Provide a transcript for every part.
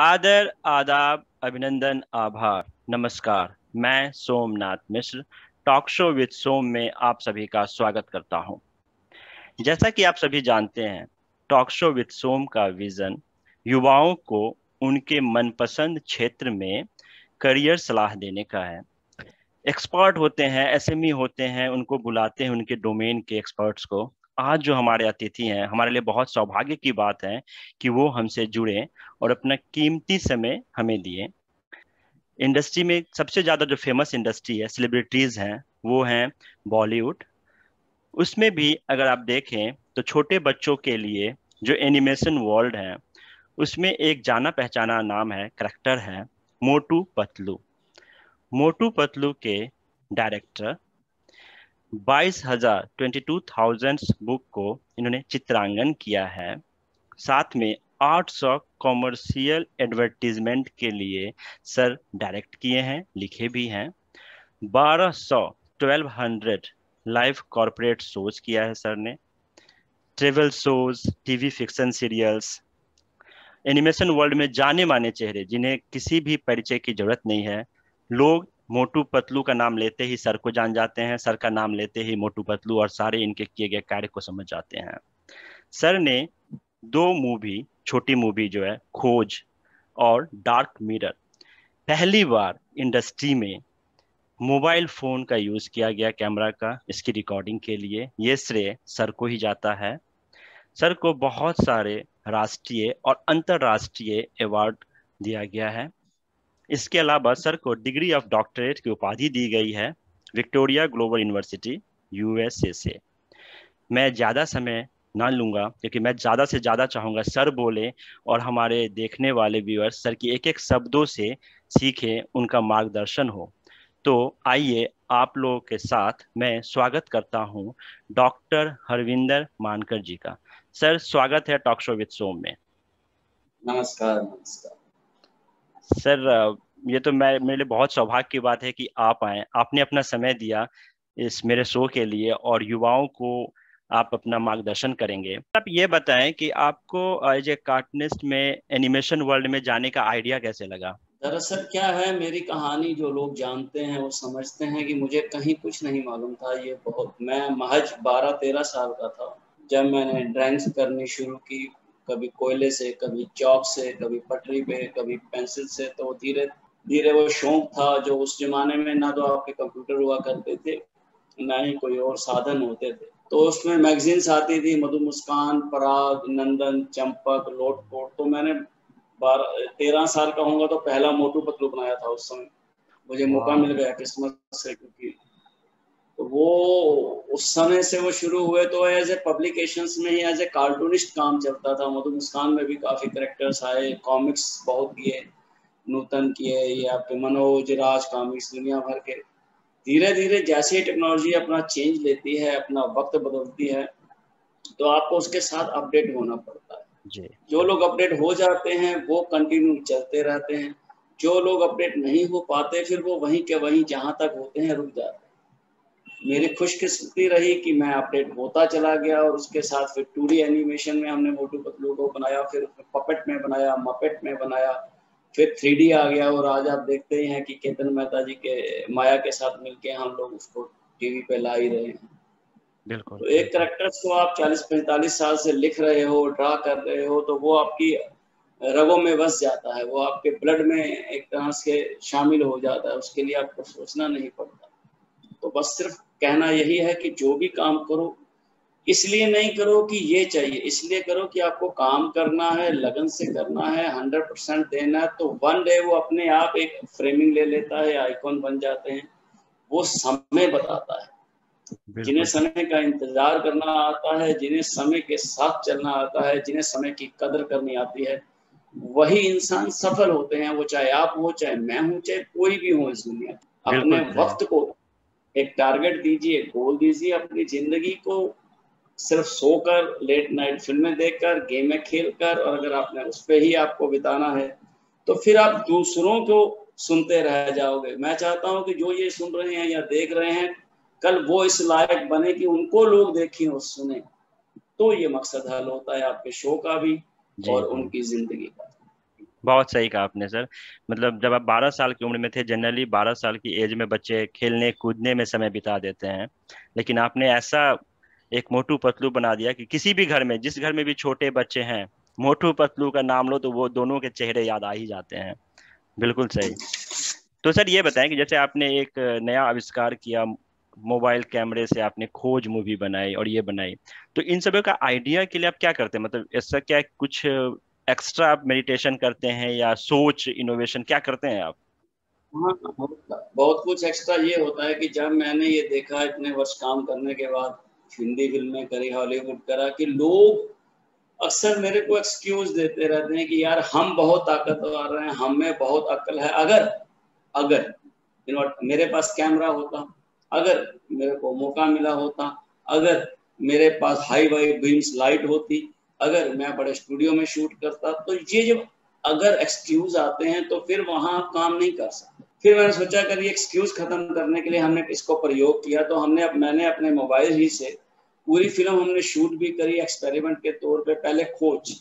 आदर, आदाब, अभिनंदन, आभार। नमस्कार, मैं Somnath Mishra talk show with Som में आप सभी का स्वागत करता हूँ। जैसा कि आप सभी जानते हैं टॉक शो विद सोम का विजन युवाओं को उनके मनपसंद क्षेत्र में करियर सलाह देने का है। एक्सपर्ट होते हैं एसएमई होते हैं, उनको बुलाते हैं उनके डोमेन के एक्सपर्ट्स को। आज जो हमारे अतिथि हैं, हमारे लिए बहुत सौभाग्य की बात है कि वो हमसे जुड़े और अपना कीमती समय हमें दिए। इंडस्ट्री में सबसे ज़्यादा जो फ़ेमस इंडस्ट्री है सेलिब्रिटीज़ हैं, वो हैं बॉलीवुड उसमें भी अगर आप देखें तो छोटे बच्चों के लिए जो एनिमेशन वर्ल्ड है, उसमें एक जाना पहचाना नाम है करेक्टर है, मोटू पतलू। मोटू पतलू के डायरेक्टर बाईस हज़ार ट्वेंटी टू थाउज़ेंड बुक को इन्होंने चित्रांगन किया है। साथ में 800 कॉमर्शियल एडवर्टीजमेंट के लिए सर डायरेक्ट किए हैं, लिखे भी हैं। 1200 1200 लाइव कॉरपोरेट शोज़ किया है सर ने। Travel shows TV fiction serials animation world में जाने माने चेहरे, जिन्हें किसी भी परिचय की ज़रूरत नहीं है। लोग मोटू पतलू का नाम लेते ही सर को जान जाते हैं। सर का नाम लेते ही मोटू पतलू और सारे इनके किए गए कार्य को समझ जाते हैं। सर ने दो मूवी, छोटी मूवी जो है, खोज और डार्क मिरर, पहली बार इंडस्ट्री में मोबाइल फ़ोन का यूज़ किया गया कैमरा का, इसकी रिकॉर्डिंग के लिए। ये श्रेय सर को ही जाता है। सर को बहुत सारे राष्ट्रीय और अंतर्राष्ट्रीय अवार्ड दिया गया है। इसके अलावा सर को डिग्री ऑफ़ डॉक्टरेट की उपाधि दी गई है विक्टोरिया ग्लोबल यूनिवर्सिटी यूएसए से। मैं ज़्यादा समय ना लूँगा, क्योंकि मैं ज़्यादा से ज़्यादा चाहूँगा सर बोले और हमारे देखने वाले व्यूअर्स सर की एक एक शब्दों से सीखें, उनका मार्गदर्शन हो। तो आइए आप लोगों के साथ मैं स्वागत करता हूँ डॉक्टर हरविंदर मानकर जी का। सर, स्वागत है टॉक शो विद सोम में। नमस्कार नमस्कार। सर, ये तो मैं, मेरे लिए बहुत सौभाग्य की बात है कि आप आए। आपने अपना समय दिया इस मेरे शो के लिए और युवाओं को आप अपना मार्गदर्शन करेंगे। आप ये बताएँ कि आपको एज ए कार्टूनिस्ट में, एनिमेशन वर्ल्ड में जाने का आइडिया कैसे लगा? दरअसल क्या है, मेरी कहानी जो लोग जानते हैं, वो समझते हैं कि मुझे कहीं कुछ नहीं मालूम था। ये बहुत, मैं महज बारह तेरह साल का था जब मैंने ड्राइंग्स करनी शुरू की। कभी कोयले से कभी चौक से कभी पटरी पे कभी पेंसिल से तो धीरे धीरे वो शौक था जो उस जमाने में ना तो आपके कंप्यूटर हुआ करते थे ना ही कोई और साधन होते थे। तो उसमें मैगजीन्स आती थी मधु मुस्कान पराग नंदन चंपक लोट लोटपोट। तो मैंने बारह तेरह साल का होगा तो पहला मोटू पतलू बनाया था उस समय। मुझे मौका मिल गया किस्मत से क्योंकि तो वो उस समय से वो शुरू हुए तो एज ए पब्लिकेशन में ही एज ए कार्टूनिस्ट काम चलता था। मधु मुस्कान में भी काफ़ी करेक्टर्स आए कॉमिक्स बहुत किए नूतन किए या मनोज राज कॉमिक्स दुनिया भर के। धीरे धीरे जैसे ही टेक्नोलॉजी अपना चेंज लेती है अपना वक्त बदलती है तो आपको उसके साथ अपडेट होना पड़ता है। जी। जो लोग अपडेट हो जाते हैं वो कंटिन्यू चलते रहते हैं। जो लोग अपडेट नहीं हो पाते फिर वो वहीं के वहीं जहाँ तक होते हैं रुक जाते हैं। मेरी खुशकिस्मती रही कि मैं अपडेट होता चला गया और उसके साथ फिर टू एनिमेशन में हमने मोटू पतलू को बनाया फिर पपेट में बनाया मपेट में बनाया फिर थ्री आ गया और आज आप देखते ही हैं कि केतन मेहता जी के माया के साथ मिलके हम लोग उसको टीवी पे ला ही रहे हैं। बिल्कुल। तो एक करेक्टर्स को आप 40-45 साल से लिख रहे हो ड्रा कर रहे हो तो वो आपकी रगों में बस जाता है वो आपके ब्लड में एक तरह से शामिल हो जाता है उसके लिए आपको सोचना नहीं पड़ता। तो बस सिर्फ़ कहना यही है कि जो भी काम करो इसलिए नहीं करो कि ये चाहिए इसलिए करो कि आपको काम करना है लगन से करना है हंड्रेड परसेंट देना है तो वन डे वो अपने आप एक फ्रेमिंग ले लेता है आइकॉन बन जाते हैं वो समय बताता है। जिन्हें समय का इंतज़ार करना आता है जिन्हें समय के साथ चलना आता है जिन्हें समय की कदर करनी आती है वही इंसान सफल होते हैं वो चाहे आप हो चाहे मैं हूँ चाहे कोई भी हो इस दुनिया अपने वक्त को एक टारगेट दीजिए गोल दीजिए अपनी ज़िंदगी को सिर्फ़ सोकर लेट नाइट फ़िल्में देखकर गेमें खेलकर और अगर आपने उस पर ही आपको बिताना है तो फिर आप दूसरों को सुनते रह जाओगे। मैं चाहता हूँ कि जो ये सुन रहे हैं या देख रहे हैं कल वो इस लायक बने कि उनको लोग देखें और सुने। तो ये मकसद हल होता है आपके शो का भी और उनकी ज़िंदगी का। बहुत सही कहा आपने सर। मतलब जब आप 12 साल की उम्र में थे, जनरली 12 साल की एज में बच्चे खेलने, कूदने में समय बिता देते हैं। लेकिन आपने ऐसा एक मोटू पतलू बना दिया कि किसी भी घर में, जिस घर में भी छोटे बच्चे हैं, मोटू पतलू का नाम लो तो वो दोनों के चेहरे याद आ ही जाते हैं। बिल्कुल सही। तो सर ये बताएँ कि जैसे आपने एक नया आविष्कार किया, मोबाइल कैमरे से आपने खोज मूवी बनाई और ये बनाई तो इन सब का आइडिया के लिए आप क्या करते हैं? मतलब ऐसा क्या कुछ एक्स्ट्रा मेडिटेशन करते हैं या सोच इनोवेशन क्या करते हैं आप? हाँ बहुत कुछ एक्स्ट्रा ये होता है कि जब मैंने ये देखा इतने वर्ष काम करने के बाद, हिंदी फ़िल्में करी, हॉलीवुड करा, कि लोग अक्सर मेरे को एक्सक्यूज देते रहते हैं कि यार हम बहुत ताकतवर हैं, हम बहुत अक्ल है। अगर अगर यू नो मेरे पास कैमरा होता, अगर मेरे को मौका मिला होता, अगर मेरे पास हाई वाई बीम्स लाइट होती अगर मैं बड़े स्टूडियो में शूट करता तो ये जब अगर एक्सक्यूज आते हैं तो फिर वहाँ आप काम नहीं कर सकते। फिर मैंने सोचा कर ये एक्सक्यूज खत्म करने के लिए हमने इसको प्रयोग किया तो हमने मैंने अपने मोबाइल ही से पूरी फ़िल्म हमने शूट भी करी एक्सपेरिमेंट के तौर पे। पहले खोज।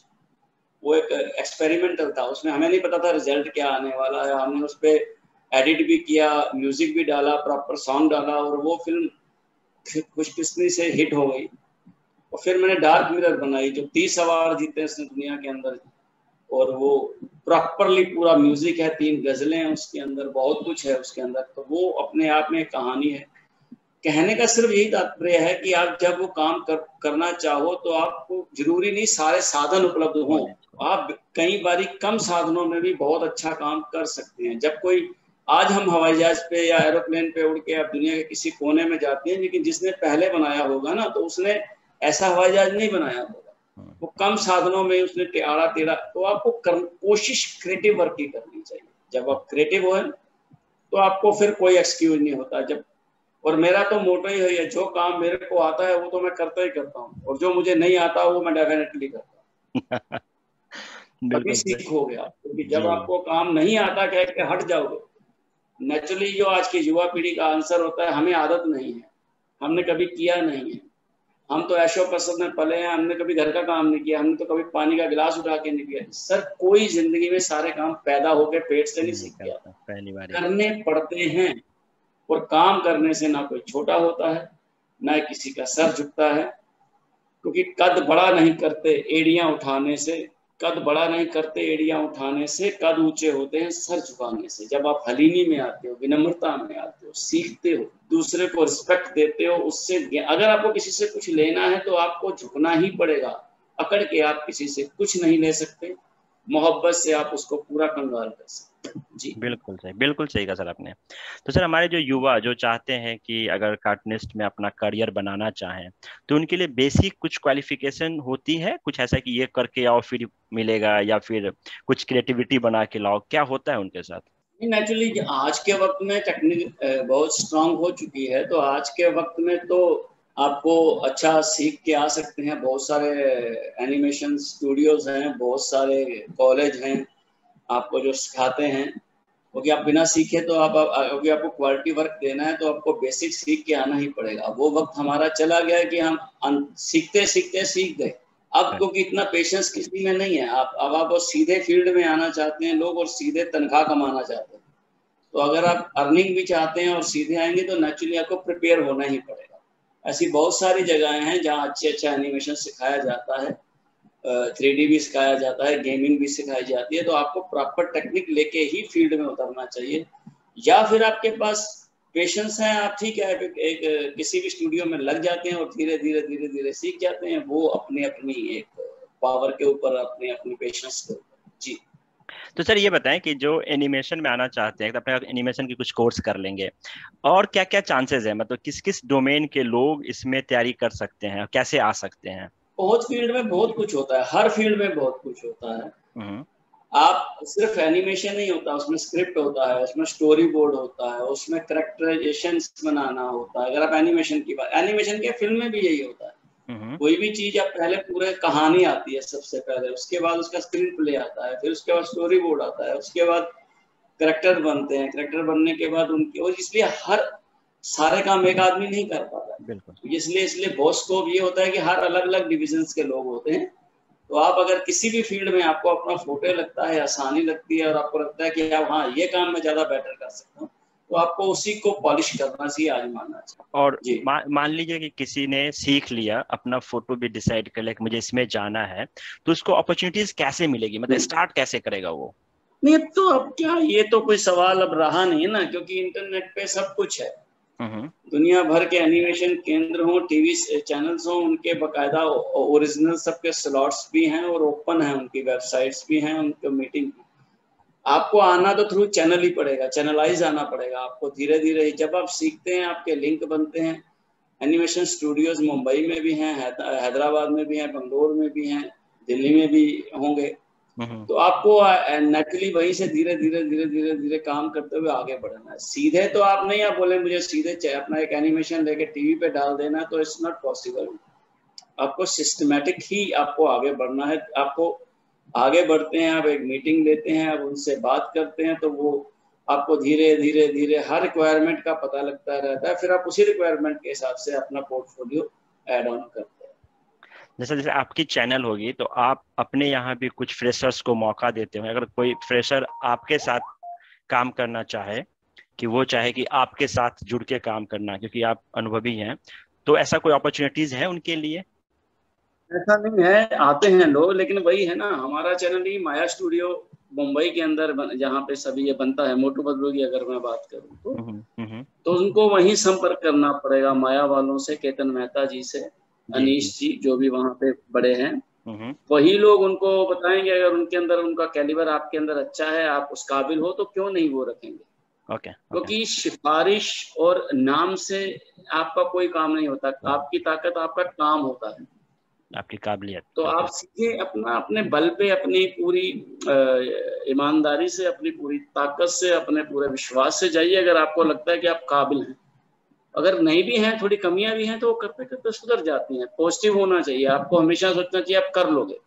वो एक एक्सपेरिमेंटल था। उसमें हमें नहीं पता था रिज़ल्ट क्या आने वाला है। हमने उस पर एडिट भी किया म्यूज़िक भी डाला प्रॉपर सॉन्ग डाला, और वो फ़िल्म खुशकिस्मती से हिट हो गई। और फिर मैंने डार्क मिरर बनाई जो तीस अवार्ड जीते इसने दुनिया के अंदर। और वो प्रॉपरली पूरा म्यूज़िक है तीन गजलें हैं उसके अंदर बहुत कुछ है उसके अंदर। तो वो अपने आप में कहानी है। कहने का सिर्फ़ यही तात्पर्य है कि आप जब वो काम कर, करना चाहो तो आपको ज़रूरी नहीं सारे साधन उपलब्ध हों। आप कई बारी कम साधनों में भी बहुत अच्छा काम कर सकते हैं। जब कोई आज हम हवाई जहाज़ पे या एरोप्लेन पे उड़ के आप दुनिया के किसी कोने में जाते हैं लेकिन जिसने पहले बनाया होगा ना तो उसने ऐसा हवाई जहाज़ नहीं बनाया होगा। वो कम साधनों में उसने टेढ़ा टेढ़ा तो आपको कर, कोशिश क्रिएटिव वर्क की करनी चाहिए। जब आप क्रिएटिव हो तो आपको फिर कोई एक्सक्यूज नहीं होता। जब और मेरा तो मोटो ही है जो काम मेरे को आता है वो तो मैं करता ही करता हूँ। और जो मुझे नहीं आता वो मैं डेफिनेटली करता हूँ। तभी सीख हो गया क्योंकि जब आपको काम नहीं आता कह के हट जाओगे। नेचुरली जो आज की युवा पीढ़ी का आंसर होता है हमें आदत नहीं है। हमने कभी किया नहीं है। हम तो ऐशो पसंद में पले हैं हमने कभी घर का काम नहीं किया हमने तो कभी पानी का गिलास उठा के नहीं किया। सर कोई ज़िंदगी में सारे काम पैदा होकर पेट से नहीं सीख गया। पहली बार। करने पड़ते हैं और काम करने से ना कोई छोटा होता है ना किसी का सर झुकता है क्योंकि कद बड़ा नहीं करते एड़ियाँ उठाने से कद बड़ा नहीं करते, एड़िया उठाने से कद ऊँचे होते हैं, सर झुकाने से। जब आप हलीमी में आते हो, विनम्रता में आते हो, सीखते हो, दूसरे को रिस्पेक्ट देते हो, उससे अगर आपको किसी से कुछ लेना है तो आपको झुकना ही पड़ेगा। अकड़ के आप किसी से कुछ नहीं ले सकते। मोहब्बत से आप उसको पूरा कंगाल कर सकते जी। बिल्कुल सही बिल्कुल सही कहा सर आपने। तो सर हमारे जो युवा जो चाहते हैं कि अगर कार्टनिस्ट में अपना करियर बनाना चाहें तो उनके लिए बेसिक कुछ क्वालिफिकेशन होती है? कुछ ऐसा कि ये करके आओ फिर मिलेगा या फिर कुछ क्रिएटिविटी बना के लाओ क्या होता है उनके साथ? नेचुरली आज के वक्त में टेक्निक बहुत स्ट्रांग हो चुकी है तो आज के वक्त में तो आपको अच्छा सीख के आ सकते हैं। बहुत सारे एनिमेशन स्टूडियोज हैं बहुत सारे कॉलेज हैं। आपको जो सिखाते हैं क्योंकि आप बिना सीखे तो आप क्योंकि आपको क्वालिटी वर्क देना है तो आपको बेसिक सीख के आना ही पड़ेगा। वो वक्त हमारा चला गया कि हम सीखते सीखते सीख गए। अब क्योंकि इतना पेशेंस किसी में नहीं है आप अब आप सीधे फ़ील्ड में आना चाहते हैं लोग और सीधे तनख्वाह कमाना चाहते हैं। तो अगर आप अर्निंग भी चाहते हैं और सीधे आएँगे तो नेचुरली आपको प्रिपेयर होना ही पड़ेगा। ऐसी बहुत सारी जगहें हैं जहाँ अच्छे अच्छा एनिमेशन सिखाया जाता है। थ्री भी सिखाया जाता है गेमिंग भी सिखाई जाती है तो आपको प्रॉपर टेक्निक लेके ही फ़ील्ड में उतरना चाहिए। या फिर आपके पास पेशेंस है, आप ठीक है, एक एक, किसी भी स्टूडियो में लग जाते हैं और धीरे धीरे धीरे धीरे सीख जाते हैं, वो अपनी अपनी एक पावर के ऊपर अपने अपने पेशेंस के जी। तो सर, ये बताएँ कि जो एनिमेशन में आना चाहते हैं तो अपने एनिमेशन की कुछ कोर्स कर लेंगे, और क्या क्या चांसेस है? मतलब किस किस डोमेन के लोग इसमें तैयारी कर सकते हैं, कैसे आ सकते हैं? बहुत फ़ील्ड में बहुत कुछ होता है हर फ़ील्ड में बहुत कुछ होता है। हम्म। आप सिर्फ़ एनिमेशन नहीं होता उसमें स्क्रिप्ट होता है उसमें स्टोरी बोर्ड होता है उसमें करेक्टराइजेशन बनाना होता है। अगर आप एनिमेशन की बात एनिमेशन के फ़िल्म में भी यही होता है। हम्म। कोई भी चीज़ आप पहले पूरे कहानी आती है सबसे पहले उसके बाद उसका स्क्रीन प्ले आता है फिर उसके बाद स्टोरी बोर्ड आता है उसके बाद करेक्टर बनते हैं। करेक्टर बनने के बाद उनकी और इसलिए हर सारे काम एक आदमी नहीं कर पाता। बिल्कुल। इसलिए इसलिए बॉस को ये होता है कि हर अलग अलग डिविजन के लोग होते हैं। तो आप अगर किसी भी फ़ील्ड में आपको अपना फ़ोटो लगता है आसानी लगती है और आपको लगता है कि आप हाँ ये काम मैं ज़्यादा बेटर कर सकता हूँ तो आपको उसी को पॉलिश करना चाहिए आजमाना चाहिए। और मा, मान लीजिए कि किसी ने सीख लिया अपना फ़ोटो भी डिसाइड कर लिया कि मुझे इसमें जाना है तो उसको अपॉर्चुनिटीज़ कैसे मिलेगी? मतलब स्टार्ट कैसे करेगा वो? नहीं तो अब क्या ये तो कोई सवाल अब रहा नहीं ना क्योंकि इंटरनेट पे सब कुछ है। दुनिया भर के एनिमेशन केंद्र हो टीवी चैनल्स हो, उनके बकायदा ओरिजिनल सबके स्लॉट्स भी हैं और ओपन है, उनकी वेबसाइट्स भी हैं, उनके मीटिंग आपको आना तो थ्रू चैनल ही पड़ेगा चैनलाइज आना पड़ेगा। आपको धीरे धीरे जब आप सीखते हैं, आपके लिंक बनते हैं एनिमेशन स्टूडियोज मुंबई में भी हैं हैदराबाद में भी हैं, बंगलोर में भी हैं, दिल्ली में भी होंगे। तो आपको नेचुरली वहीं से धीरे धीरे धीरे धीरे धीरे काम करते हुए आगे बढ़ना है। सीधे तो आप नहीं, आप बोले मुझे सीधे अपना एक एनिमेशन लेके टीवी पे डाल देना तो इट्स नॉट पॉसिबल आपको सिस्टमेटिक ही आपको आगे बढ़ना है। आपको आगे बढ़ते हैं, आप एक मीटिंग लेते हैं, आप उनसे बात करते हैं तो वो आपको धीरे धीरे धीरे हर रिक्वायरमेंट का पता लगता रहता है। फिर आप उसी रिक्वायरमेंट के हिसाब से अपना पोर्टफोलियो एड ऑन करते हैं। जैसे जैसे आपकी चैनल होगी तो आप अपने यहाँ भी कुछ फ्रेशर्स को मौका देते हो अगर कोई फ्रेशर आपके साथ काम करना चाहे कि वो चाहे कि आपके साथ जुड़ के काम करना क्योंकि आप अनुभवी हैं तो ऐसा कोई अपॉर्चुनिटीज़ है उनके लिए? ऐसा नहीं है आते हैं लोग लेकिन वही है ना हमारा चैनल ही माया स्टूडियो मुंबई के अंदर जहाँ पे सभी ये बनता है मोटू बदलू की अगर मैं बात करूँ तो। हम्म, हम्म, हम्म। तो उनको वहीं संपर्क करना पड़ेगा माया वालों से केतन मेहता जी से। अनीश जी। जो भी वहाँ पे बड़े हैं। वही लोग उनको बताएँगे अगर उनके अंदर उनका कैलिबर आपके अंदर अच्छा है आप उस काबिल हो तो क्यों नहीं वो रखेंगे? ओके क्योंकि. सिफारिश और नाम से आपका कोई काम नहीं होता आपकी ताकत आपका काम होता है। आपकी काबिलियत तो आप सीधे अपना अपने बल पे अपनी पूरी ईमानदारी से अपनी पूरी ताकत से अपने पूरे विश्वास से जाइए अगर आपको लगता है कि आप काबिल हैं। अगर नहीं भी हैं थोड़ी कमियाँ भी हैं तो वो करते करते सुधर जाती हैं। पॉजिटिव होना चाहिए। आपको हमेशा सोचना चाहिए आप कर लोगे।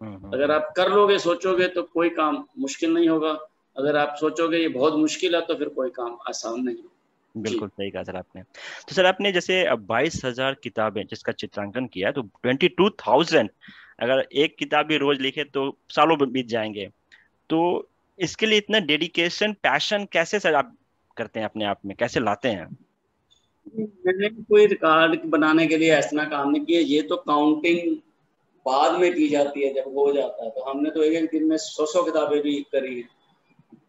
हम्म, हम्म। अगर आप कर लोगे सोचोगे तो कोई काम मुश्किल नहीं होगा। अगर आप सोचोगे ये बहुत मुश्किल है तो फिर कोई काम आसान नहीं होगा। बिल्कुल सही कहा सर आपने। तो सर आपने जैसे बाईस हज़ार किताबें जिसका चित्रांकन किया तो ट्वेंटी टू थाउज़ेंड अगर एक किताब भी रोज लिखे तो सालों बीत जाएँगे। तो इसके लिए इतना डेडिकेशन पैशन कैसे सर आप करते हैं अपने आप में? कैसे लाते हैं? मैंने कोई रिकॉर्ड बनाने के लिए ऐसा काम नहीं किया। ये तो काउंटिंग बाद में की जाती है जब हो जाता है। तो हमने तो एक एक दिन में सौ सौ किताबें भी करी है।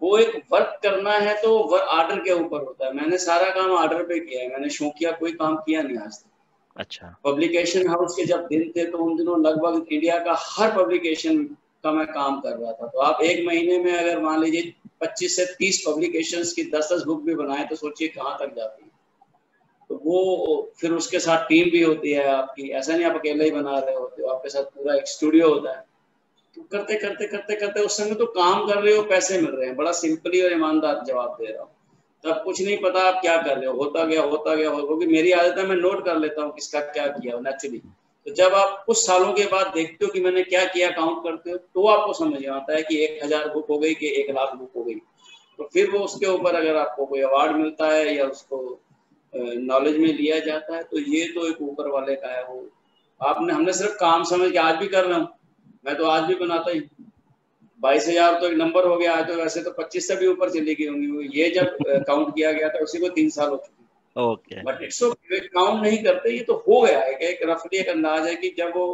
वो एक वर्क करना है तो वर्क आर्डर के ऊपर होता है। मैंने सारा काम आर्डर पे किया है। मैंने शौकिया कोई काम किया नहीं आज तक। अच्छा। पब्लिकेशन हाउस के जब दिन थे तो उन दिनों लगभग इंडिया का हर पब्लिकेशन का मैं काम कर रहा था। तो आप एक महीने में अगर मान लीजिए 25 से 30 पब्लिकेशंस की 10-10 बुक भी बनाए तो सोचिए कहाँ तक जाती है। तो वो फिर उसके साथ टीम भी होती है आपकी। ऐसा नहीं आप अकेले ही बना रहे होते हो, आपके साथ पूरा एक स्टूडियो होता है। तो करते करते करते करते उस समय तो काम कर रहे हो, पैसे मिल रहे हैं। बड़ा सिंपली और ईमानदार जवाब दे रहा हूँ। तब कुछ नहीं पता आप क्या कर रहे हो। होता गया होता गया, हो क्योंकि मेरी आदत है, मैं नोट कर लेता हूँ किसका क्या किया नेचुरली तो जब आप कुछ सालों के बाद देखते हो कि मैंने क्या किया काउंट करते हो तो आपको समझ में आता है कि एक हज़ार बुक हो गई कि एक लाख बुक हो गई। तो फिर वो उसके ऊपर अगर आपको कोई अवार्ड मिलता है या उसको नॉलेज में लिया जाता है तो ये तो एक ऊपर वाले का है वो। आपने हमने सिर्फ़ काम समझ के आज भी कर रहा हूँ। मैं तो आज भी बनाता ही बाईस हज़ार तो एक नंबर हो गया आज तो वैसे तो पच्चीस से भी ऊपर चली गई होंगी ये जब काउंट किया गया था उसी को तीन साल हो चुके ओके। बट इट्स काउंट नहीं करते ये तो हो गया है। एक रफली एक अंदाज है कि जब वो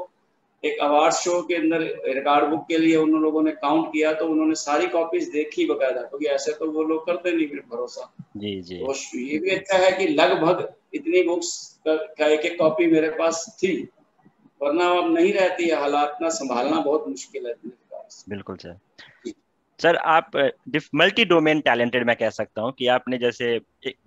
एक अवार्ड शो के अंदर रिकॉर्ड बुक के लिए उन लोगों ने काउंट किया तो उन्होंने सारी कॉपीज देखी बकायदा क्योंकि ऐसे तो वो लोग करते नहीं फिर भरोसा। जी जी। तो ये भी अच्छा है कि लगभग इतनी बुक्स का एक एक कॉपी मेरे पास थी वरना अब नहीं रहती है हालात ना संभालना बहुत मुश्किल है बिल्कुल सर। सर, आप मल्टी डोमेन टैलेंटेड मैं कह सकता हूँ कि आपने जैसे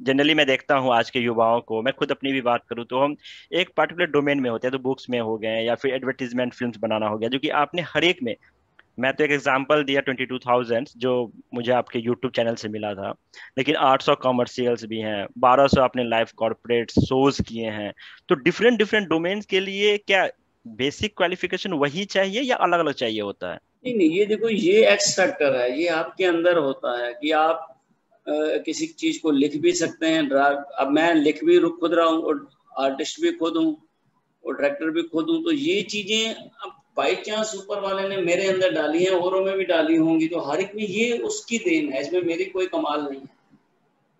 जनरली मैं देखता हूँ आज के युवाओं को, मैं खुद अपनी भी बात करूँ तो हम एक पर्टिकुलर डोमेन में होते हैं तो बुक्स में हो गए या फिर एडवर्टीजमेंट फ़िल्म बनाना हो गया, जो कि आपने हर एक में, मैं तो एक एग्ज़ाम्पल दिया ट्वेंटी टू थाउज़ेंड जो मुझे आपके यूट्यूब चैनल से मिला था, लेकिन आठ सौ कॉमर्शियल्स भी हैं, बारह सौ आपने लाइव कॉरपोरेट शोज़ किए हैं तो डिफरेंट डिफरेंट डोमेन्स के लिए क्या बेसिक क्वालिफिकेशन वही चाहिए या अलग अलग चाहिए होता है? नहीं नहीं ये देखो ये एक्स फैक्टर है ये आपके अंदर होता है कि आप आ, किसी चीज़ को लिख भी सकते हैं ड्राग अब मैं लिख भी खुद रहा हूँ और आर्टिस्ट भी खुद हूँ और डायरेक्टर भी खुद हूँ तो ये चीज़ें अब बाई चांस ऊपर वाले ने मेरे अंदर डाली है औरों में भी डाली होंगी तो हर एक में ये उसकी देन है इसमें मेरी कोई कमाल नहीं है।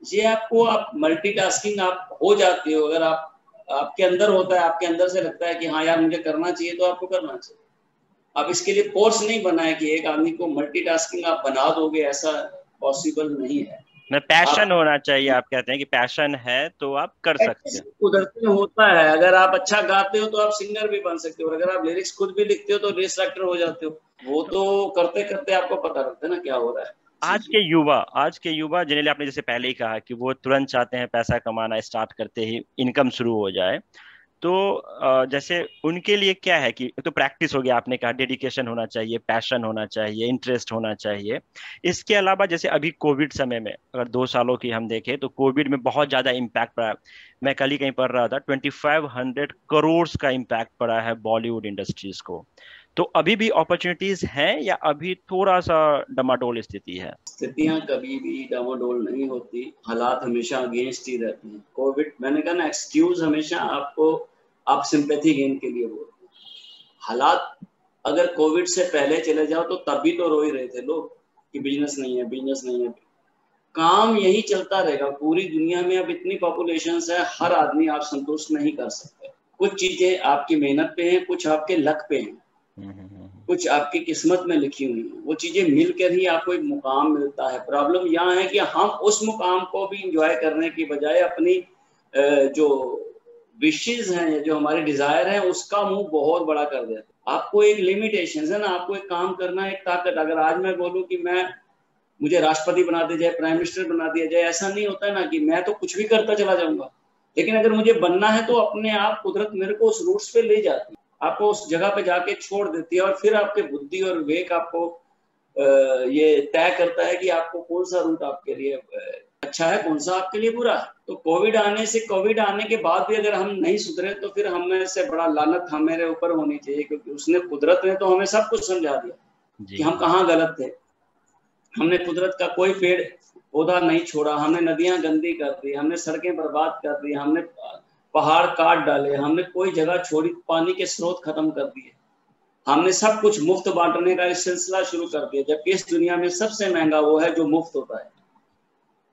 ये आपको आप मल्टीटास्किंग आप हो जाते हो अगर आप आपके अंदर होता है आपके अंदर से लगता है कि हाँ यार मुझे करना चाहिए तो आपको करना चाहिए। आप इसके लिए कोर्स नहीं बनाए कि एक आदमी को मल्टीटास्किंग आप बना दोगे ऐसा पॉसिबल नहीं है। मैं पैशन होना चाहिए आप कहते हैं कि पैशन है तो आप कर सकते हैं। कुदरती होता है। अगर आप अच्छा गाते हो तो आप सिंगर भी बन सकते हो। और अगर आप लिरिक्स खुद भी लिखते हो तो रेस एक्टर हो जाते हो। वो तो करते करते आपको पता लगता है ना क्या हो रहा है। आज के युवा आज के युवा जिन्हें आपने जैसे पहले ही कहा कि वो तुरंत चाहते हैं पैसा कमाना स्टार्ट करते ही इनकम शुरू हो जाए तो जैसे उनके लिए क्या है कि तो प्रैक्टिस हो गया, आपने कहा डेडिकेशन होना चाहिए, पैशन होना चाहिए, इंटरेस्ट होना चाहिए। इसके अलावा जैसे अभी कोविड समय में अगर दो सालों की हम देखें तो कोविड में बहुत ज़्यादा इम्पैक्ट पड़ा। मैं कल ही कहीं पढ़ रहा था, ट्वेंटी फाइव हंड्रेड करोड़ का इम्पैक्ट पड़ा है बॉलीवुड इंडस्ट्रीज़ को। तो अभी भी अपॉर्चुनिटीज़ हैं या अभी थोड़ा सा डमाडोल स्थिति है? स्थितियाँ कभी भी डमाडोल नहीं होती। हालात हमेशा अगेंस्ट ही रहते हैं। कोविड मैंने कहा ना एक्सक्यूज हमेशा आपको, आप सिंपैथी गेन के लिए बोलते हैं। हालात, अगर कोविड से पहले चले जाओ तो तब भी तो रो ही रहे थे लोग कि बिज़नेस नहीं है बिज़नेस नहीं है। काम यही चलता रहेगा। पूरी दुनिया में अब इतनी पॉपुलेशन है, हर आदमी आप संतुष्ट नहीं कर सकते। कुछ चीज़ें आपकी मेहनत पे हैं, कुछ आपके लक पे हैं। कुछ आपकी किस्मत में लिखी हुई है। वो चीज़ें मिलकर ही आपको एक मुकाम मिलता है। प्रॉब्लम यहाँ है कि हम उस मुकाम को भी इंजॉय करने की बजाय अपनी जो विशेज हैं, जो हमारे डिज़ायर है, उसका मुँह बहुत बड़ा कर देते आपको एक लिमिटेशन है ना, आपको एक काम करना एक ताकत। अगर आज मैं बोलूँ कि मैं, मुझे राष्ट्रपति बना दिया जाए प्राइम मिनिस्टर बना दिया जाए, ऐसा नहीं होता ना कि मैं तो कुछ भी करता चला जाऊँगा। लेकिन अगर मुझे बनना है तो अपने आप कुदरत मेरे को उस रूट्स पे ले जाती है। आपको उस जगह पे जाके छोड़ देती है और फिर आपके बुद्धि और विवेक आपको ये तय करता है कि आपको कौन सा रूट आपके लिए अच्छा है कौन सा आपके लिए बुरा है। तो कोविड आने से कोविड आने के बाद भी अगर हम नहीं सुधरे तो फिर हमें से बड़ा लानत हमारे ऊपर होनी चाहिए क्योंकि उसने कुदरत ने तो हमें सब कुछ समझा दिया कि हम कहाँ गलत थे। हमने कुदरत का कोई पेड़ पौधा नहीं छोड़ा हमने नदियाँ गंदी कर दी हमने सड़कें बर्बाद कर दी हमने पहाड़ काट डाले हमने कोई जगह छोड़ी पानी के स्रोत खत्म कर दिए। हमने सब कुछ मुफ़्त बांटने का एक सिलसिला शुरू कर दिया जबकि इस दुनिया में सबसे महँगा वो है जो मुफ़्त होता है।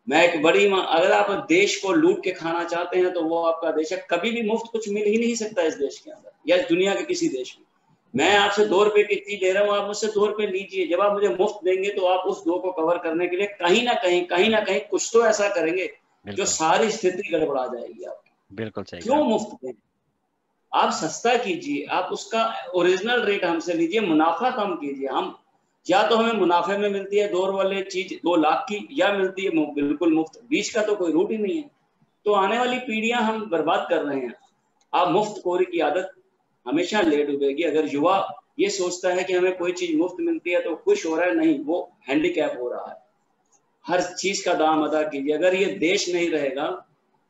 मैं एक बड़ी अगर आप देश को लूट के खाना चाहते हैं तो वो आपका देश है। कभी भी मुफ़्त कुछ मिल ही नहीं सकता इस देश के अंदर या इस दुनिया के किसी देश में। मैं आपसे दो रुपए की चीज़ दे रहा हूँ आप मुझसे दो रुपए लीजिए। जब आप मुझे मुफ़्त देंगे तो आप उस दो को कवर करने के लिए कहीं ना कहीं कहीं ना कहीं कुछ तो ऐसा करेंगे जो सारी स्थिति गड़बड़ा जाएगी आप बिल्कुल सही क्यों मुफ़्त दें? आप सस्ता कीजिए आप उसका ओरिजिनल रेट हमसे लीजिए मुनाफा कम कीजिए। हम या तो हमें मुनाफे में मिलती है दो वाले चीज़ दो लाख की या मिलती है बिल्कुल मुफ़्त। बीच का तो कोई रूट ही नहीं है। तो आने वाली पीढ़ियाँ हम बर्बाद कर रहे हैं। आप मुफ़्त कोरी की आदत हमेशा ले डूबेगी अगर युवा ये सोचता है कि हमें कोई चीज़ मुफ़्त मिलती है तो खुश हो रहा है नहीं वो हैंडीकैप हो रहा है। हर चीज़ का दाम अदा कीजिए। अगर ये देश नहीं रहेगा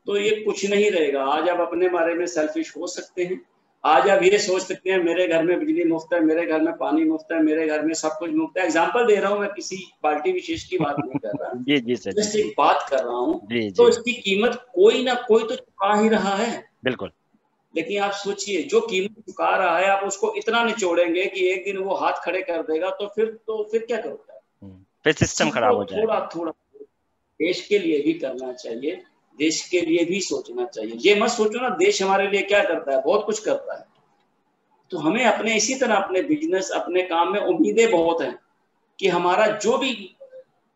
तो ये कुछ नहीं रहेगा। आज आप अपने बारे में सेल्फिश हो सकते हैं। आज आप ये सोच सकते हैं मेरे घर में बिजली मुफ़्त है मेरे घर में पानी मुफ़्त है मेरे घर में सब कुछ मुफ़्त है। एग्ज़ाम्पल दे रहा हूँ मैं किसी पार्टी विशेष की बात नहीं कर रहा। जी जी सर। जैसे बात कर रहा हूँ तो इसकी कीमत कोई ना कोई तो चुका ही रहा है। बिल्कुल। लेकिन आप सोचिए जो कीमत चुका रहा है आप उसको इतना निचोड़ेंगे कि एक दिन वो हाथ खड़े कर देगा तो फिर तो फिर क्या करोगे? हम्म, फिर सिस्टम खराब हो जाएगा। थोड़ा थोड़ा देश के लिए भी करना चाहिए। देश के लिए भी सोचना चाहिए। ये मत सोचो ना देश हमारे लिए क्या करता है? बहुत कुछ करता है। तो हमें अपने इसी तरह अपने बिज़नेस अपने काम में उम्मीदें बहुत हैं कि हमारा जो भी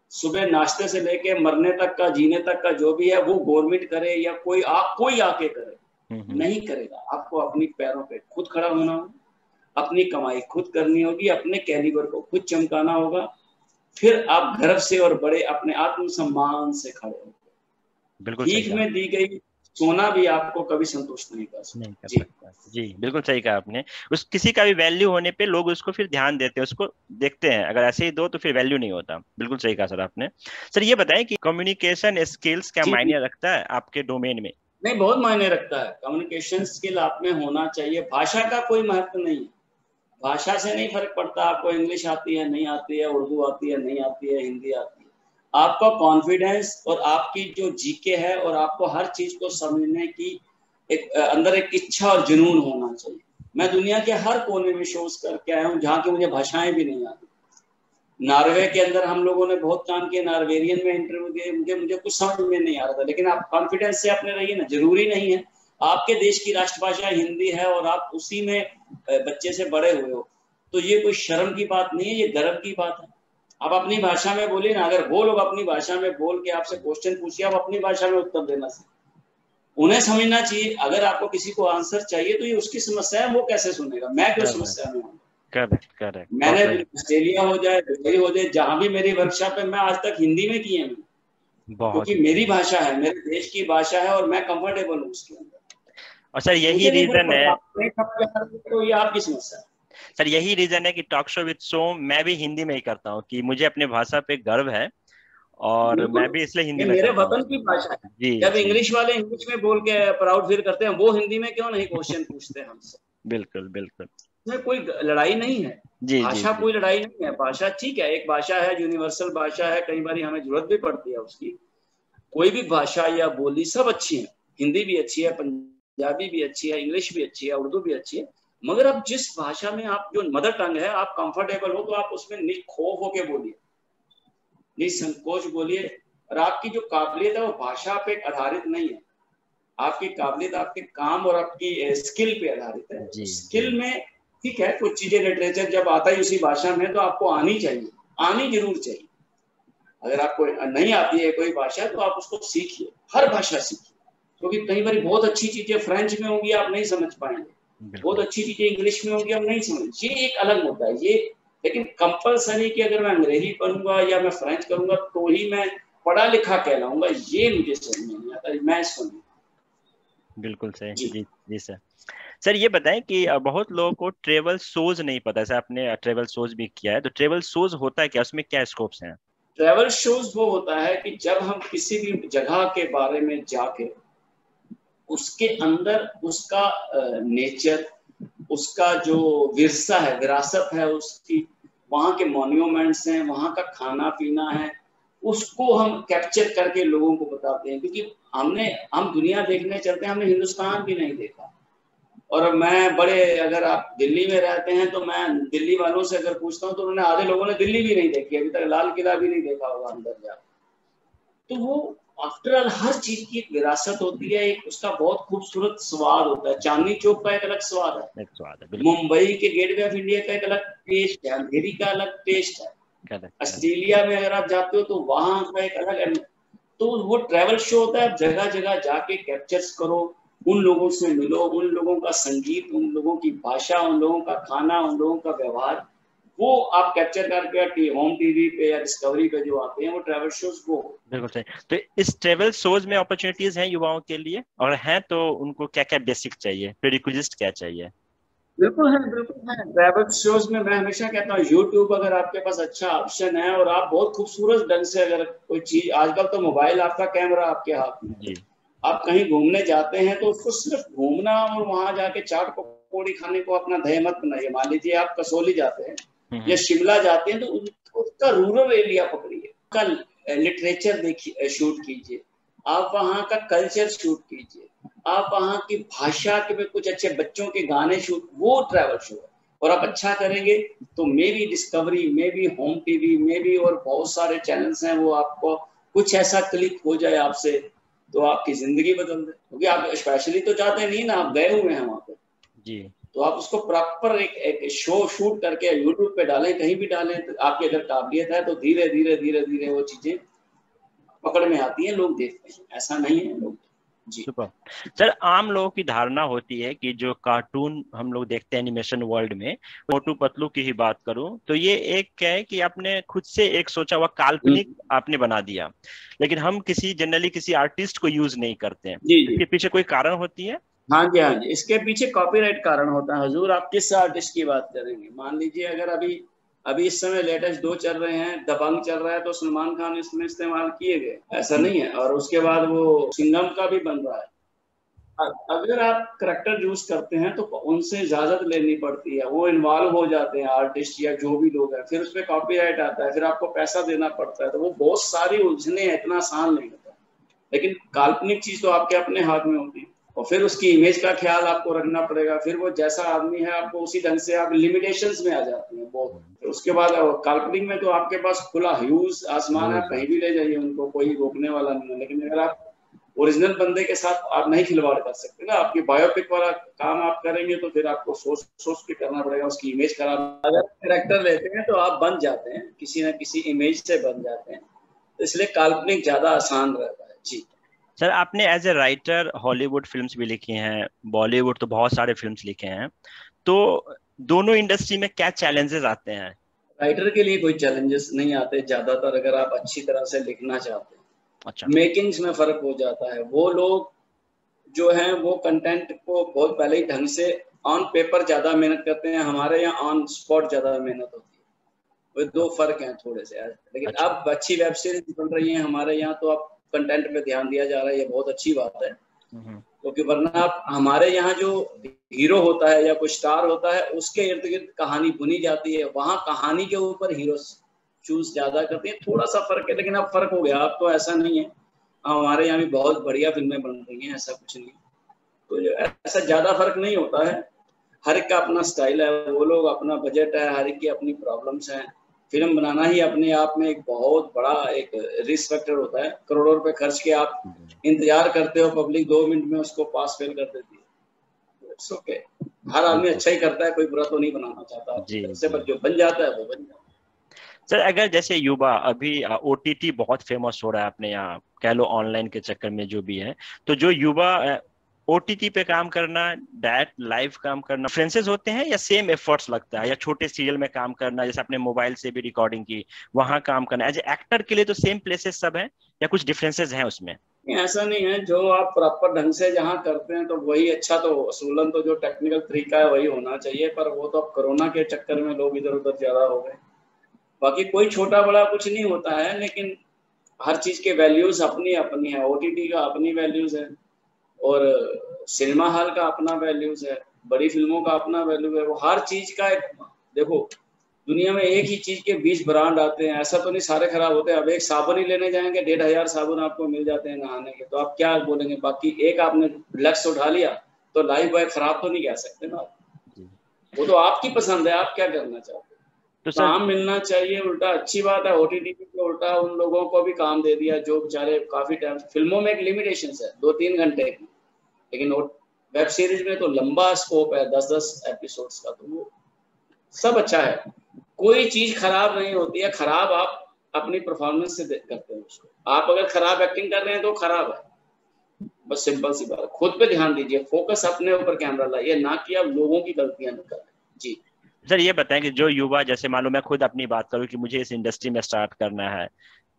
सुबह नाश्ते से लेके मरने तक का जीने तक का जो भी है वो गवर्नमेंट करे या कोई आ, कोई आके करे हम्म, हम्म। नहीं करेगा। आपको अपनी पैरों पे खुद खड़ा होना होगा अपनी कमाई खुद करनी होगी अपने कैलिबर को खुद चमकाना होगा। फिर आप गर्व से और बड़े अपने आत्मसम्मान से खड़े होंगे। बिल्कुल भीख में दी गई सोना भी आपको कभी संतुष्ट नहीं कर सकता नहीं कर सकता। जी बिल्कुल सही कहा आपने। उस किसी का भी वैल्यू होने पे लोग उसको फिर ध्यान देते हैं उसको देखते हैं। अगर ऐसे ही दो तो फिर वैल्यू नहीं होता। बिल्कुल सही कहा सर आपने। सर ये बताएँ कि कम्युनिकेशन स्किल्स क्या मायने रखता है आपके डोमेन में? नहीं बहुत मायने रखता है। कम्युनिकेशन स्किल आप में होना चाहिए। भाषा का कोई महत्व नहीं। है भाषा से नहीं फ़र्क पड़ता आपको इंग्लिश आती है नहीं आती है उर्दू आती है नहीं आती है हिंदी आती है। आपका कॉन्फिडेंस और आपकी जो जीके है और आपको हर चीज़ को समझने की एक अंदर एक इच्छा और जुनून होना चाहिए। मैं दुनिया के हर कोने में शोज़ करके आया हूँ जहाँ की मुझे भाषाएँ भी नहीं आती। नॉर्वे के अंदर हम लोगों ने बहुत काम किया, नॉर्वेरियन में इंटरव्यू दिए, मुझे मुझे कुछ समझ में नहीं आ रहा था, लेकिन आप कॉन्फिडेंस से अपने रहिए ना, ज़रूरी नहीं है। आपके देश की राष्ट्रभाषा हिंदी है और आप उसी में बच्चे से बड़े हुए हो तो ये कोई शर्म की बात नहीं है, ये गर्व की बात है। आप अपनी भाषा में बोलिए ना अगर वो लोग अपनी भाषा में बोल के आपसे क्वेश्चन पूछिए आप अपनी भाषा में उत्तर देना सीख उन्हें समझना चाहिए अगर आपको किसी को आंसर चाहिए तो ये उसकी समस्या है वो कैसे सुनेगा? मैं क्यों समस्या में हूँ? करेक्ट करेक्ट मैंने ऑस्ट्रेलिया हो जाए दुबई हो जाए जहाँ भी मेरी वर्कशॉप है मैं आज तक हिंदी में किए हैं। क्योंकि मेरी भाषा है मेरे देश की भाषा है और मैं कंफर्टेबल हूँ उसके अंदर। अच्छा यही रीजन है। तो ये आपकी समस्या है। सर यही रीजन है कि टॉक शो विद सोम मैं भी हिंदी में ही करता हूँ कि मुझे अपने भाषा पे गर्व है और मैं भी इसलिए हिंदी में मेरे वतन की भाषा है। जी जब इंग्लिश वाले इंग्लिश में बोल के प्राउड फील करते हैं वो हिंदी में क्यों नहीं क्वेश्चन पूछते हैं हमसे बिल्कुल बिल्कुल। इसमें कोई लड़ाई नहीं है। जी भाषा कोई लड़ाई नहीं है। भाषा ठीक है एक भाषा है यूनिवर्सल भाषा है कई बार हमें ज़रूरत भी पड़ती है उसकी। कोई भी भाषा या बोली सब अच्छी है। हिंदी भी अच्छी है पंजाबी भी अच्छी है इंग्लिश भी अच्छी है उर्दू भी अच्छी है। मगर अब जिस भाषा में आप जो मदर टंग है आप कंफर्टेबल हो तो आप उसमें निखोफ होके बोलिए। निसंकोच बोलिए। और आपकी जो काबिलियत है वो भाषा पे आधारित नहीं है। आपकी काबिलियत आपके काम और आपकी स्किल पे आधारित है। स्किल में ठीक है कुछ चीज़ें लिटरेचर जब आता है उसी भाषा में तो आपको आनी चाहिए। आनी ज़रूर चाहिए। अगर आपको नहीं आती है कोई भाषा तो आप उसको सीखिए। हर भाषा सीखिए। क्योंकि कई बार बहुत अच्छी चीज़ें फ्रेंच में होंगी आप नहीं समझ पाएँगे। बहुत अच्छी चीज़ें इंग्लिश में होंगी हम नहीं समझ ये एक अलग मुद्दा है ये लेकिन कंपलसरी कि अगर मैं अंग्रेज़ी पढ़ूँगा या मैं फ्रेंच करूँगा तो ही मैं पढ़ा लिखा कहलाऊँगा ये मुझे समझ में नहीं आता मैं इसको बिल्कुल सही। जी। जी, जी सर। सर ये बताएँ कि बहुत लोगों को ट्रेवल शोज़ नहीं पता। सर आपने ट्रेवल शोज़ भी किया है तो ट्रेवल शोज़ होता है क्या? उसमें क्या स्कोप्स हैं? ट्रेवल शोज़ वो होता है कि जब हम किसी भी जगह के बारे में जाके उसके अंदर उसका नेचर, उसका जो विरसा है, विरासत है, उसकी, वहाँ के मॉन्यूमेंट्स हैं, वहाँ का खाना पीना है, उसको हम कैप्चर करके लोगों को बताते हैं, क्योंकि हमने, हम दुनिया देखने चलते हैं, हमने हिंदुस्तान भी नहीं देखा। और मैं बड़े, अगर आप दिल्ली में रहते हैं तो मैं दिल्ली वालों से अगर पूछता हूँ तो उन्होंने आधे लोगों ने दिल्ली भी नहीं देखी, अभी तक लाल किला भी नहीं देखा होगा अंदर जा तो वो आफ्टर ऑल हर चीज़ की एक विरासत होती है एक उसका बहुत खूबसूरत स्वाद होता है। चांदनी चौक का एक अलग स्वाद है। एक स्वाद है मुंबई के गेटवे ऑफ़ इंडिया का एक अलग टेस्ट है अंधेरी का अलग टेस्ट है। ऑस्ट्रेलिया में अगर आप जाते हो तो वहाँ का एक अलग तो वो ट्रेवल शो होता है जगह जगह जाके कैप्चर्स करो उन लोगों से मिलो उन लोगों का संगीत उन लोगों की भाषा उन लोगों का खाना उन लोगों का व्यवहार। वो आप कैप्चर करके होम टीवी पे या डिस्कवरी पे जो आते हैं वो ट्रैवल शोज़ वो। बिल्कुल सही। तो इस ट्रैवल शोज़ में अपॉर्चुनिटीज़ हैं युवाओं के लिए? और हैं तो उनको क्या क्या बेसिक चाहिए प्रीरिक्विजिस्ट क्या चाहिए? बिल्कुल है बिल्कुल है। ट्रैवल शोज़ में मैं हमेशा कहता हूँ यूट्यूब अगर आपके पास अच्छा ऑप्शन है और आप बहुत खूबसूरत ढंग से अगर कोई चीज़ आजकल तो मोबाइल आपका कैमरा आपके हाथ में जी। आप कहीं घूमने जाते हैं तो उसको सिर्फ़ घूमना और वहाँ जाके चाट पकौड़ी खाने को अपना ध्यय मत बनाइए। मान लीजिए आप कसोली जाते हैं या शिमला जाते हैं तो उसका रूरल एरिया पकड़िए। का लिटरेचर देखिए शूट कीजिए। आप वहाँ का कल्चर शूट कीजिए। आप वहाँ की भाषा के में कुछ अच्छे बच्चों के गाने शूट वो ट्रैवल शो है। और आप अच्छा करेंगे तो मे भी डिस्कवरी मे भी होम टीवी मे भी और बहुत सारे चैनल्स हैं वो आपको कुछ ऐसा क्लिक हो जाए आपसे तो आपकी ज़िंदगी बदल दे। क्योंकि आप स्पेशली तो चाहते नहीं ना आप गए हुए हैं वहाँ पर जी। तो आप उसको प्रॉपर एक, एक शो शूट करके यूट्यूब पे डालें कहीं भी डालें तो आपकी अगर काबिलियत है तो धीरे धीरे धीरे धीरे वो चीज़ें पकड़ में आती हैं लोग देखते हैं। ऐसा नहीं है लोग सर आम लोगों की धारणा होती है कि जो कार्टून हम लोग देखते हैं एनिमेशन वर्ल्ड में मोटू पतलू की ही बात करूँ तो ये एक क्या है कि आपने खुद से एक सोचा हुआ काल्पनिक हम्म। आपने बना दिया। लेकिन हम किसी जनरली किसी आर्टिस्ट को यूज़ नहीं करते हैं। इसके पीछे कोई कारण होती है? हाँ जी हाँ जी। इसके पीछे कॉपीराइट कारण होता है। हजूर आप किस आर्टिस्ट की बात करेंगे मान लीजिए अगर अभी अभी इस समय लेटेस्ट दो चल रहे हैं दबंग चल रहा है तो सलमान खान इसमें इस्तेमाल किए गए। ऐसा नहीं है। और उसके बाद वो सिंगम का भी बन रहा है। अगर आप करेक्टर यूज़ करते हैं तो उनसे इजाज़त लेनी पड़ती है। वो इन्वॉल्व हो जाते हैं आर्टिस्ट या जो भी लोग हैं। फिर उस पर कॉपीराइट आता है। फिर आपको पैसा देना पड़ता है। तो वो बहुत सारी उलझने इतना आसान नहीं होता। लेकिन काल्पनिक चीज़ तो आपके अपने हाथ में होती है। और फिर उसकी इमेज का ख्याल आपको रखना पड़ेगा। फिर वो जैसा आदमी है, आपको उसी ढंग से आप लिमिटेशन में आ जाते हैं वो फिर उसके बाद काल्पनिक में तो आपके पास खुला ह्यूज आसमान है, कहीं भी ले जाइए उनको, कोई रोकने वाला नहीं है। लेकिन अगर आप ओरिजिनल बंदे के साथ आप नहीं खिलवाड़ कर सकते ना, आपकी बायोपिक वाला काम आप करेंगे तो फिर आपको सोच सोच के करना पड़ेगा, उसकी इमेज खराब। अगर करेक्टर लेते हैं तो आप बन जाते हैं, किसी ना किसी इमेज से बन जाते हैं। इसलिए काल्पनिक ज़्यादा आसान रहता है। जी। सर आपने as a writer Hollywood films भी लिखी हैं बॉलीवुड तो बहुत सारे फिल्म्स लिखे हैं तो दोनों इंडस्ट्री में क्या चैलेंजेस आते हैं? राइटर के लिए कोई चैलेंजेस नहीं आते ज़्यादातर अगर आप अच्छी तरह से लिखना चाहते हैं। अच्छा। मेकिंग्स में फ़र्क हो जाता है। वो लोग जो हैं वो कंटेंट को बहुत पहले ही ढंग से ऑन पेपर ज़्यादा मेहनत करते हैं हमारे यहाँ ऑन स्पॉट ज़्यादा मेहनत होती है। वो दो फ़र्क हैं थोड़े से। लेकिन अच्छा। अब अच्छी वेब सीरीज़ बन रही है हमारे यहाँ तो अब कंटेंट पे ध्यान दिया जा रहा है ये बहुत अच्छी बात है। क्योंकि तो वरना आप हमारे यहाँ जो हीरो होता है या कोई स्टार होता है उसके इर्द गिर्द कहानी बुनी जाती है। वहाँ कहानी के ऊपर हीरो चूज़ ज़्यादा करते हैं। थोड़ा सा फ़र्क है लेकिन अब फ़र्क हो गया। अब तो ऐसा नहीं है। हमारे यहाँ भी बहुत बढ़िया फ़िल्में बन रही हैं ऐसा कुछ नहीं। तो ऐसा ज़्यादा फ़र्क नहीं होता है। हर एक का अपना स्टाइल है। वो लोग अपना बजट है हर एक की अपनी प्रॉब्लम्स हैं। फ़िल्म बनाना ही अपने आप में एक बहुत बड़ा एक रिस्क फैक्टर होता है। करोड़ों रुपए खर्च के आप इंतज़ार करते हो पब्लिक दो मिनट में उसको पास फेल कर देती है। इट्स ओके हर आदमी अच्छा ही करता है कोई बुरा तो नहीं बनाना चाहता। जी, जी। जो बन जाता है वो बन जाता है। सर अगर जैसे युवा अभी ओटीटी बहुत फ़ेमस हो रहा है अपने यहाँ कह लो ऑनलाइन के चक्कर में जो भी है तो जो युवा ओटीटी पे काम करना डायरेक्ट लाइव काम करना फ्रेंसेस होते हैं या सेम एफर्ट्स लगता है, या छोटे सीरियल में काम करना, जैसे अपने मोबाइल से भी रिकॉर्डिंग की, वहाँ काम करना एज एक्टर के लिए तो सेम प्लेसेस सब है, या कुछ डिफरेंसेस हैं उसमें? ऐसा नहीं है, जो आप प्रॉपर ढंग से जहाँ करते हैं तो वही अच्छा तो असूलन तो जो टेक्निकल तरीका है, वही होना चाहिए, पर वो तो अब कोरोना के चक्कर में लोग इधर उधर ज़्यादा हो गए। बाकी कोई छोटा बड़ा कुछ नहीं होता है, लेकिन हर चीज़ के वैल्यूज़ अपनी अपनी है ओटीटी का अपनी वैल्यूज़ है। और सिनेमा हॉल का अपना वैल्यूज़ है बड़ी फ़िल्मों का अपना वैल्यू है वो हर चीज़ का एक देखो दुनिया में एक ही चीज़ के बीस ब्रांड आते हैं ऐसा तो नहीं सारे खराब होते हैं अब एक साबुन ही लेने जाएँगे डेढ़ हज़ार साबुन आपको मिल जाते हैं नहाने के तो आप क्या बोलेंगे बाकी एक आपने लक्स उठा लिया तो लाइफ बॉय खराब तो नहीं कह सकते ना वो तो आपकी पसंद है आप क्या करना चाहते तो सर काम मिलना चाहिए, उल्टा अच्छी बात है ओटीटी पे उल्टा उन लोगों को भी काम दे दिया, जो बेचारे काफ़ी टाइम फ़िल्मों में एक लिमिटेशन है दो तीन घंटे। की लेकिन वेब सीरीज़ में तो लंबा स्कोप है दस दस एपिसोड्स का तो वो सब अच्छा है। कोई चीज़ खराब नहीं होती है, खराब आप अपनी परफॉर्मेंस से करते हैं उसको। आप अगर खराब एक्टिंग कर रहे हैं तो खराब है। बस सिंपल सी बात खुद पे ध्यान दीजिए फोकस अपने ऊपर कैमरा लाइए, ना कि आप लोगों की गलतियाँ निकल। जी। सर, ये बताएँ कि जो युवा, जैसे लो मैं खुद अपनी बात करूँ कि मुझे इस इंडस्ट्री में स्टार्ट करना है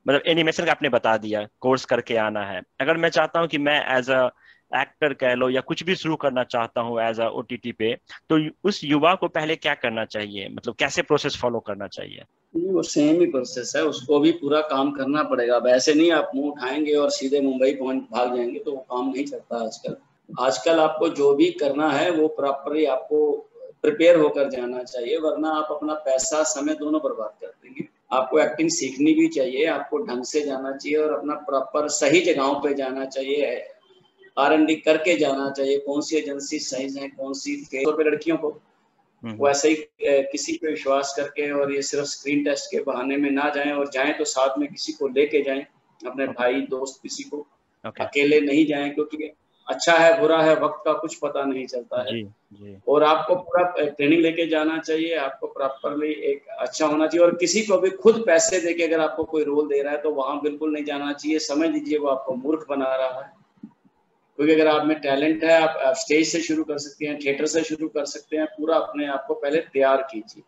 मतलब एनिमेशन का आपने बता दिया कोर्स करके आना है। अगर मैं चाहता हूँ कि मैं एज अ एक्टर कह लो या कुछ भी शुरू करना चाहता हूँ एज अ ओ पे तो उस युवा को पहले क्या करना चाहिए? मतलब कैसे प्रोसेस फॉलो करना चाहिए? वो सेम ही प्रोसेस है, उसको भी पूरा काम करना पड़ेगा। ऐसे नहीं आप मुँह उठाएँगे और सीधे मुंबई पहुँच, भाग जाएँगे तो वो काम नहीं चलता आजकल। आजकल आपको जो भी करना है, वो प्रॉपरली आपको प्रिपेयर होकर जाना चाहिए वरना आप अपना पैसा समय दोनों बर्बाद कर देंगे आपको एक्टिंग सीखनी भी चाहिए आपको ढंग से जाना चाहिए और अपना प्रॉपर सही जगहों पे जाना चाहिए आर एन डी करके जाना चाहिए कौन सी एजेंसी सही है कौन सी पे लड़कियों को हम्म। वैसे ही किसी पे विश्वास करके और ये सिर्फ़ स्क्रीन टेस्ट के बहाने में ना जाएँ और जाएँ तो साथ में किसी को लेके जाएँ अपने भाई दोस्त किसी को okay. अकेले नहीं जाएँ क्योंकि अच्छा है बुरा है वक्त का कुछ पता नहीं चलता है। जी, जी. और आपको पूरा ट्रेनिंग लेके जाना चाहिए आपको प्रॉपरली एक अच्छा होना चाहिए और किसी को भी खुद पैसे दे के अगर आपको कोई रोल दे रहा है तो वहाँ बिल्कुल नहीं जाना चाहिए। समझ लीजिए वो आपको मूर्ख बना रहा है। क्योंकि अगर आप में टैलेंट है आप स्टेज से शुरू कर सकते हैं थिएटर से शुरू कर सकते हैं पूरा अपने आप को पहले तैयार कीजिए।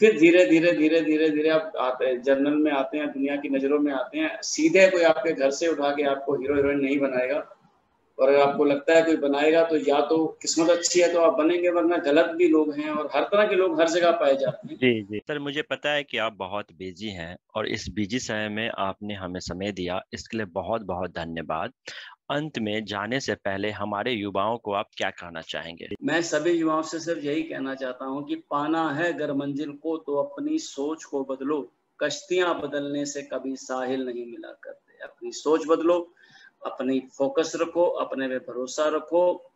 फिर धीरे धीरे धीरे धीरे धीरे आप आते हैं जर्नल में आते हैं दुनिया की नज़रों में आते हैं। सीधे कोई आपके घर से उठा के आपको हीरो हीरोइन नहीं बनाएगा। और अगर आपको लगता है कोई बनाएगा तो या तो किस्मत अच्छी है तो आप बनेंगे वरना गलत भी लोग हैं और हर तरह के लोग हर जगह पाए जाते हैं। जी जी। सर मुझे पता है कि आप बहुत बिज़ी हैं और इस बिज़ी समय में आपने हमें समय दिया इसके लिए बहुत बहुत धन्यवाद। अंत में जाने से पहले हमारे युवाओं को आप क्या कहना चाहेंगे? मैं सभी युवाओं से सिर्फ़ यही कहना चाहता हूँ कि पाना है अगर मंजिल को तो अपनी सोच को बदलो। कश्तियाँ बदलने से कभी साहिल नहीं मिला करते। अपनी सोच बदलो अपनी फोकस रखो, अपने पे भरोसा रखो,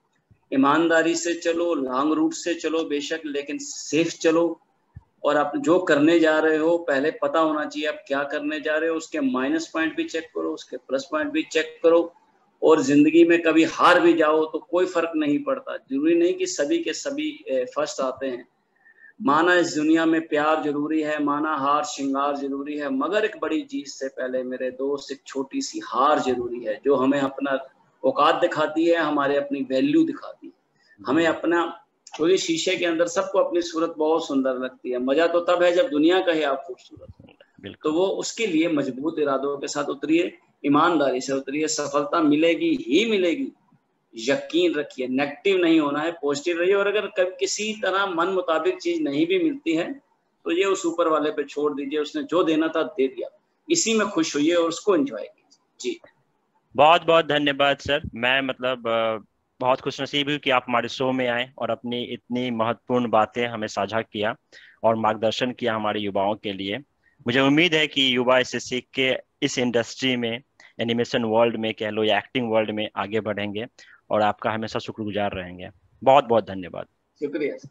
ईमानदारी से चलो, लॉन्ग रूट से चलो, बेशक, लेकिन सेफ़ चलो। और आप जो करने जा रहे हो, पहले पता होना चाहिए आप क्या करने जा रहे हो, उसके माइनस पॉइंट भी चेक करो, उसके प्लस पॉइंट भी चेक करो। और ज़िंदगी में कभी हार भी जाओ तो कोई फ़र्क नहीं पड़ता। ज़रूरी नहीं कि सभी के सभी फ़र्स्ट आते हैं। माना इस दुनिया में प्यार ज़रूरी है माना हार श्रृंगार ज़रूरी है मगर एक बड़ी चीज़ से पहले मेरे दोस्त एक छोटी सी हार ज़रूरी है जो हमें अपना औकात दिखाती है हमारे अपनी वैल्यू दिखाती है। हमें अपना क्योंकि शीशे के अंदर सबको अपनी सूरत बहुत सुंदर लगती है मज़ा तो तब है जब दुनिया कहे आप खूबसूरत तो वो उसके लिए मज़बूत इरादों के साथ उतरिए ईमानदारी से उतरिए सफलता मिलेगी ही मिलेगी। यकीन रखिए नेगेटिव नहीं होना है पॉजिटिव रहिए। और अगर कभी किसी तरह मन मुताबिक चीज़ नहीं भी मिलती है तो ये उस ऊपर वाले पे छोड़ दीजिए, उसने जो देना था दे दिया। इसी में खुश हुई और उसको एंजॉय कीजिए। जी। बहुत बहुत धन्यवाद, सर। मैं मतलब बहुत खुश नसीब हूँ कि आप हमारे शो में आए और अपनी इतनी महत्वपूर्ण बातें हमें साझा किया और मार्गदर्शन किया हमारे युवाओं के लिए। मुझे उम्मीद है कि युवा इसे सीख के इस इंडस्ट्री में एनिमेशन वर्ल्ड में कह लो या एक्टिंग वर्ल्ड में आगे बढ़ेंगे। और आपका हमेशा शुक्रगुजार रहेंगे। बहुत बहुत धन्यवाद। शुक्रिया